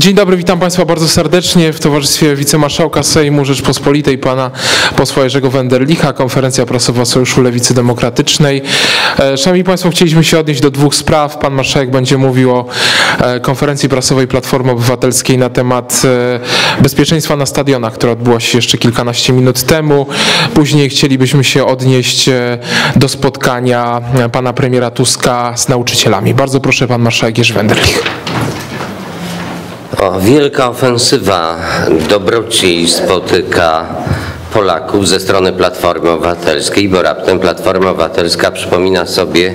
Dzień dobry, witam Państwa bardzo serdecznie w towarzystwie wicemarszałka Sejmu Rzeczpospolitej, pana posła Jerzego Wenderlicha, konferencja prasowa Sojuszu Lewicy Demokratycznej. E, Szanowni Państwo, chcieliśmy się odnieść do dwóch spraw. Pan marszałek będzie mówił o e, konferencji prasowej Platformy Obywatelskiej na temat e, bezpieczeństwa na stadionach, która odbyła się jeszcze kilkanaście minut temu. Później chcielibyśmy się odnieść do spotkania pana premiera Tuska z nauczycielami. Bardzo proszę, pan marszałek Jerzy Wenderlich. O, wielka ofensywa dobroci spotyka Polaków ze strony Platformy Obywatelskiej, bo raptem Platforma Obywatelska przypomina sobie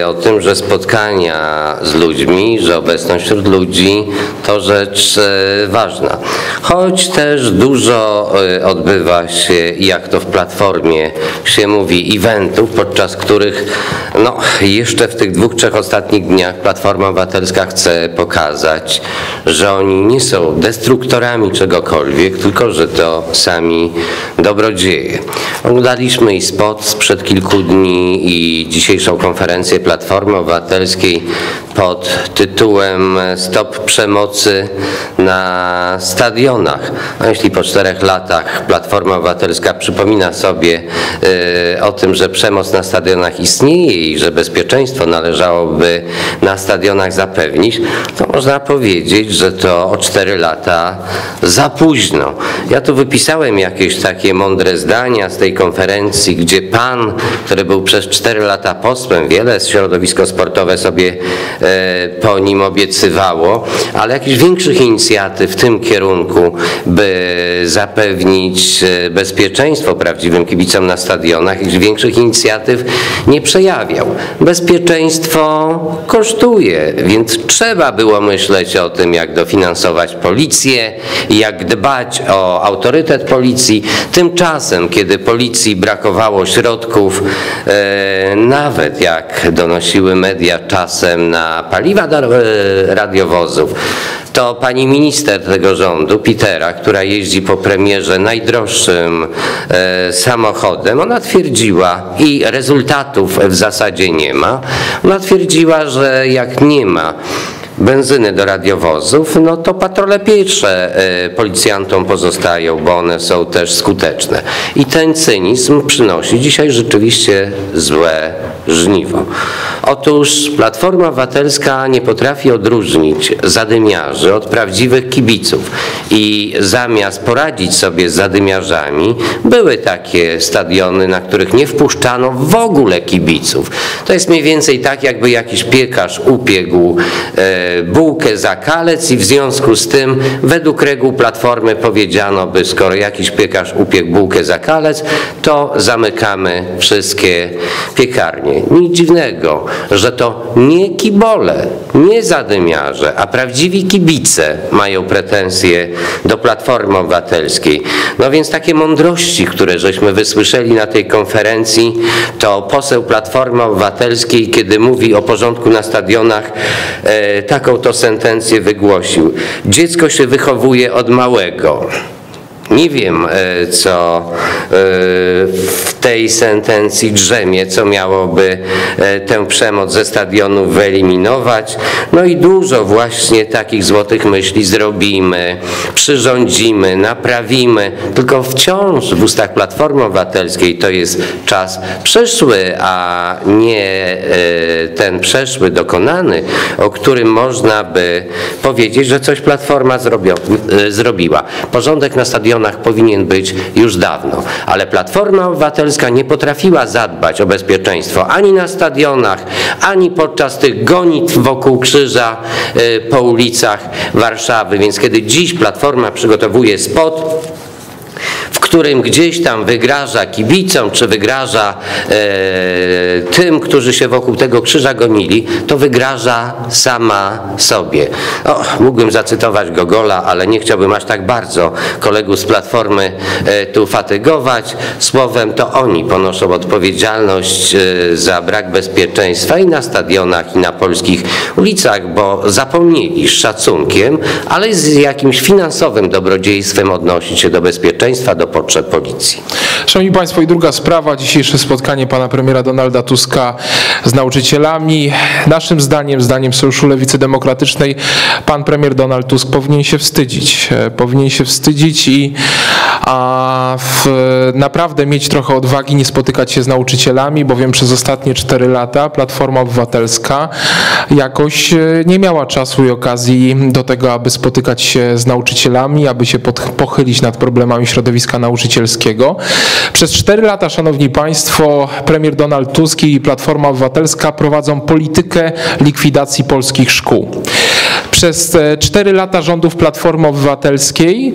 y, o tym, że spotkania z ludźmi, że obecność wśród ludzi to rzecz y, ważna. Choć też dużo y, odbywa się, jak to w Platformie się mówi, eventów, podczas których no, jeszcze w tych dwóch, trzech ostatnich dniach Platforma Obywatelska chce pokazać, że oni nie są destruktorami czegokolwiek, tylko że to sami dobrodzieje. Oglądaliśmy i spot sprzed kilku dni i dzisiejszą konferencję Platformy Obywatelskiej pod tytułem Stop przemocy na stadionach. No, jeśli po czterech latach Platforma Obywatelska przypomina sobie y, o tym, że przemoc na stadionach istnieje i że bezpieczeństwo należałoby na stadionach zapewnić, to można powiedzieć, że to o cztery lata za późno. Ja tu wypisałem jakieś takie mądre zdania z tej konferencji, gdzie pan, który był przez cztery lata posłem, wiele środowisko sportowe sobie e, po nim obiecywało, ale jakichś większych inicjatyw w tym kierunku, by zapewnić e, bezpieczeństwo prawdziwym kibicom na stadionach, jakichś większych inicjatyw nie Bezpieczeństwo kosztuje, więc trzeba było myśleć o tym, jak dofinansować policję, jak dbać o autorytet policji. Tymczasem, kiedy policji brakowało środków, e, nawet jak donosiły media czasem na paliwa do e, radiowozów, to pani minister tego rządu, Pitera, która jeździ po premierze najdroższym e, samochodem, ona twierdziła i rezultatów w zasadzie nie ma, ona twierdziła, że jak nie ma benzyny do radiowozów, no to patrole piecze e, policjantom pozostają, bo one są też skuteczne. I ten cynizm przynosi dzisiaj rzeczywiście złe żniwo. Otóż Platforma Obywatelska nie potrafi odróżnić zadymiarzy od prawdziwych kibiców i zamiast poradzić sobie z zadymiarzami, były takie stadiony, na których nie wpuszczano w ogóle kibiców. To jest mniej więcej tak, jakby jakiś piekarz upiegł e, bułkę za kalec i w związku z tym według reguł Platformy powiedziano by, skoro jakiś piekarz upiegł bułkę za kalec, to zamykamy wszystkie piekarnie. Nic dziwnego, że to nie kibole, nie zadymiarze, a prawdziwi kibice mają pretensje do Platformy Obywatelskiej. No więc takie mądrości, które żeśmy wysłyszeli na tej konferencji, to poseł Platformy Obywatelskiej, kiedy mówi o porządku na stadionach, e, taką to sentencję wygłosił. Dziecko się wychowuje od małego. Nie wiem, e, co e, w tej sentencji drzemie, co miałoby e, tę przemoc ze stadionu wyeliminować. No i dużo właśnie takich złotych myśli zrobimy, przyrządzimy, naprawimy, tylko wciąż w ustach Platformy Obywatelskiej to jest czas przyszły, a nie ten przeszły, dokonany, o którym można by powiedzieć, że coś Platforma zrobiła. Porządek na stadionach powinien być już dawno. Ale Platforma Obywatelska nie potrafiła zadbać o bezpieczeństwo ani na stadionach, ani podczas tych gonitw wokół krzyża y, po ulicach Warszawy. Więc kiedy dziś Platforma przygotowuje spot, którym gdzieś tam wygraża kibicom, czy wygraża e, tym, którzy się wokół tego krzyża gonili, to wygraża sama sobie. O, mógłbym zacytować Gogola, ale nie chciałbym aż tak bardzo kolegów z Platformy e, tu fatygować. Słowem, to oni ponoszą odpowiedzialność e, za brak bezpieczeństwa i na stadionach, i na polskich ulicach, bo zapomnieli z szacunkiem, ale z jakimś finansowym dobrodziejstwem odnosić się do bezpieczeństwa, do potrzeb policji. Szanowni Państwo, i druga sprawa, dzisiejsze spotkanie pana premiera Donalda Tuska z nauczycielami. Naszym zdaniem, zdaniem Sojuszu Lewicy Demokratycznej, pan premier Donald Tusk powinien się wstydzić. E, powinien się wstydzić i a, w, naprawdę mieć trochę odwagi, nie spotykać się z nauczycielami, bowiem przez ostatnie cztery lata Platforma Obywatelska jakoś e, nie miała czasu i okazji do tego, aby spotykać się z nauczycielami, aby się pod, pochylić nad problemami środowiska nauczycielskiego. Przez cztery lata, Szanowni Państwo, premier Donald Tusk i Platforma Obywatelska prowadzą politykę likwidacji polskich szkół. Przez cztery lata rządów Platformy Obywatelskiej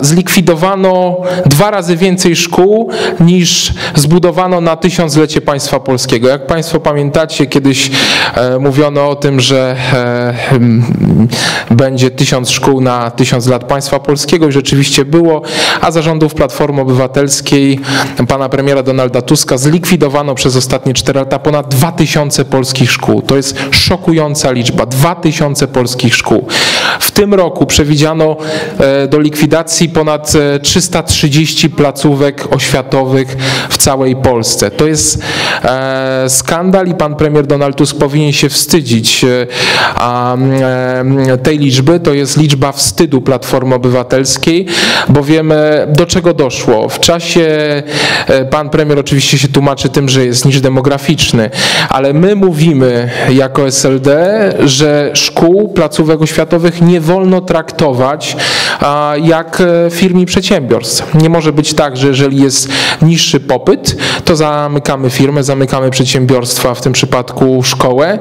zlikwidowano dwa razy więcej szkół niż zbudowano na tysiąclecie państwa polskiego. Jak Państwo pamiętacie, kiedyś e, mówiono o tym, że e, będzie tysiąc szkół na tysiąc lat państwa polskiego i rzeczywiście było, a zarządów Platformy Obywatelskiej pana premiera Donalda Tuska zlikwidowano przez ostatnie cztery lata ponad dwa tysiące polskich szkół. To jest szokująca liczba. Dwa tysiące polskich szkół. W tym roku przewidziano e, do likwidacji ponad 330 e, placówek oświatowych w całej Polsce. To jest e, skandal i pan premier Donald Tusk powinien się wstydzić tej liczby. To jest liczba wstydu Platformy Obywatelskiej, bo wiemy do czego doszło. W czasie pan premier oczywiście się tłumaczy tym, że jest niż demograficzny, ale my mówimy jako SLD, że szkół, placówek oświatowych nie wolno traktować jak e, firm i przedsiębiorstw. Nie może być tak, że jeżeli jest niższy popyt, to zamykamy firmę, zamykamy przedsiębiorstwa, w tym przypadku szkołę,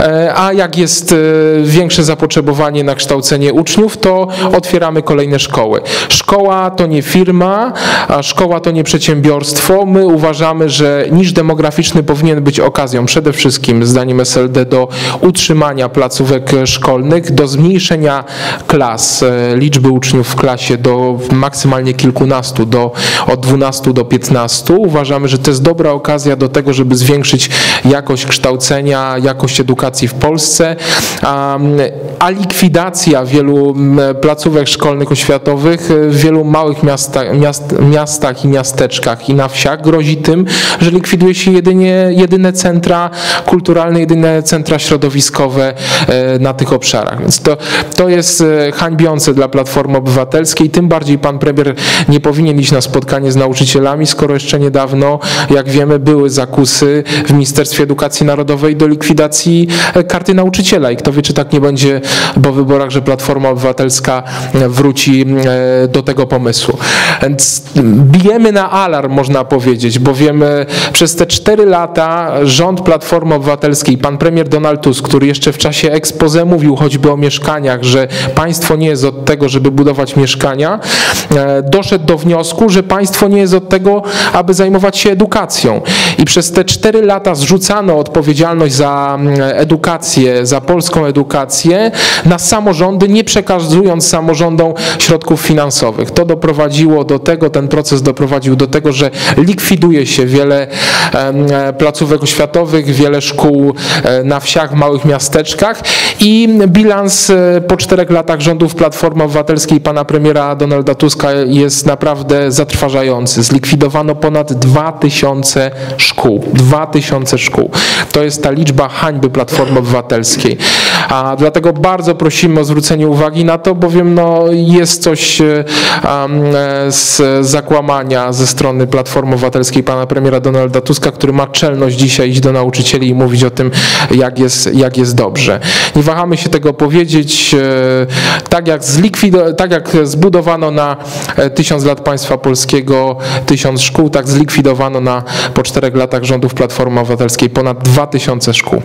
e, a jak jest e, większe zapotrzebowanie na kształcenie uczniów, to otwieramy kolejne szkoły. Szkoła to nie firma, a szkoła to nie przedsiębiorstwo. My uważamy, że niż demograficzny powinien być okazją przede wszystkim, zdaniem SLD, do utrzymania placówek szkolnych, do zmniejszenia klas, liczby uczniów w klasie do maksymalnie kilkunastu, do, od 12 do 15. Uważamy, że to jest dobra okazja do tego, żeby zwiększyć jakość kształcenia, jakość edukacji w Polsce, a, likwidacja wielu placówek szkolnych oświatowych w wielu małych miast, miastach i miasteczkach i na wsiach. Grozi tym, że likwiduje się jedynie, jedyne centra kulturalne, jedyne centra środowiskowe e, na tych obszarach. Więc to, to jest e, hańbiące dla Platformy Obywatelskiej, tym bardziej pan premier nie powinien iść na spotkanie z nauczycielami, skoro jeszcze niedawno, jak wiemy, były zakusy w Ministerstwie Edukacji Narodowej do likwidacji e, karty nauczyciela i kto wie, czy tak nie będzie po wyborach, że Platforma Obywatelska wróci do tego pomysłu. Więc bijemy na alarm, można powiedzieć, bo wiemy, przez te cztery lata rząd Platformy Obywatelskiej, pan premier Donald Tusk, który jeszcze w czasie expose mówił choćby o mieszkaniach, że państwo nie jest od tego, żeby budować mieszkania, e, doszedł do wniosku, że państwo nie jest od tego, aby zajmować się edukacją. I przez te cztery lata zrzucano odpowiedzialność za mm, edukację, za polską edukację na samorządy, nie przekazując samorządom środków finansowych. To doprowadziło do tego, ten proces doprowadził do tego, że likwiduje się wiele e, placówek oświatowych, wiele szkół e, na wsiach, w małych miasteczkach i bilans po czterech latach rządów Platformy Obywatelskiej pana premiera Donalda Tuska jest naprawdę zatrważający. Zlikwidowano ponad 2000 szkół. 2000 szkół. To jest ta liczba hańby Platformy Obywatelskiej. A dlatego bardzo prosimy o zwrócenie uwagi na to, bowiem no, jest coś um, z zakłamania ze strony Platformy Obywatelskiej pana premiera Donalda Tuska, który ma czelność dzisiaj iść do nauczycieli i mówić o tym, jak jest, jak jest dobrze. Nie wahamy się tego powiedzieć. E, tak jak, tak jak zbudowano na e, tysiąc lat państwa polskiego tysiąc szkół, tak zlikwidowano na po czterech latach rządów Platformy Obywatelskiej ponad dwa tysiące szkół.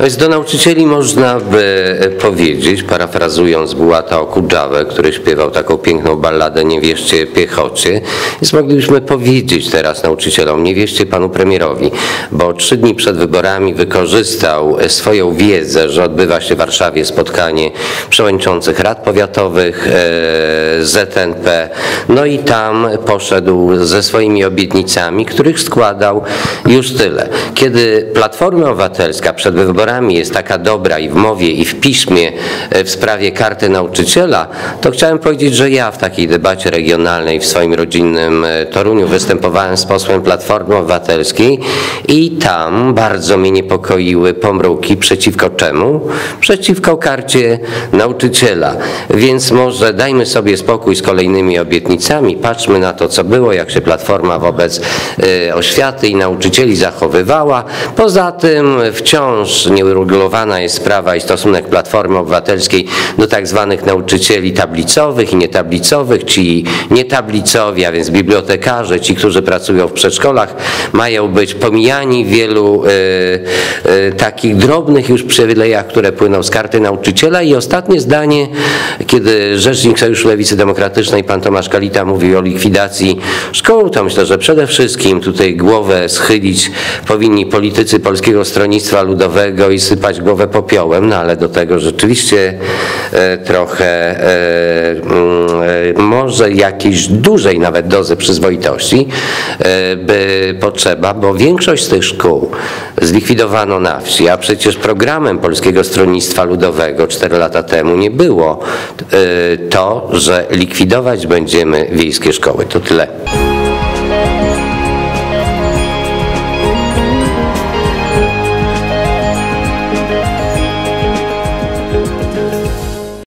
Więc do nauczycieli można by e, powiedzieć, parafrazując Bułata Okudżawę, który śpiewał taką piękną balladę Nie wierzcie piechocie, więc moglibyśmy powiedzieć teraz nauczycielom, nie wierzcie panu premierowi, bo trzy dni przed wyborami wykorzystał swoją wiedzę, że odbywa się w Warszawie spotkanie przewodniczących rad powiatowych e, ZNP. No i tam poszedł ze swoimi obietnicami, których składał już tyle. Kiedy Platforma Obywatelska przed wyborami jest taka dobra i w mowie, i w piśmie e, w sprawie karty nauczyciela, to chciałem powiedzieć, że ja w takiej debacie regionalnej w swoim rodzinnym e, Toruniu występowałem z posłem Platformy Obywatelskiej i tam bardzo mnie niepokoiły pomruki przeciwko czemu? Karcie nauczyciela. Więc może dajmy sobie spokój z kolejnymi obietnicami, patrzmy na to, co było, jak się Platforma wobec y, oświaty i nauczycieli zachowywała. Poza tym wciąż nieuregulowana jest sprawa i stosunek Platformy Obywatelskiej do tak zwanych nauczycieli tablicowych i nietablicowych. Ci nietablicowi, a więc bibliotekarze, ci, którzy pracują w przedszkolach, mają być pomijani w wielu y, y, takich drobnych już przywilejach, które płyną z karty nauczyciela. I ostatnie zdanie, kiedy rzecznik Sojuszu Lewicy Demokratycznej, pan Tomasz Kalita, mówi o likwidacji szkół, to myślę, że przede wszystkim tutaj głowę schylić powinni politycy Polskiego Stronnictwa Ludowego i sypać głowę popiołem, no ale do tego rzeczywiście e, trochę e, mm, e, może jakiejś dużej nawet dozy przyzwoitości by potrzeba, bo większość z tych szkół zlikwidowano na wsi, a przecież programem Polskiego Stronnictwa Ludowego 4 lata temu nie było e, to, że likwidować będziemy wiejskie szkoły. To tyle.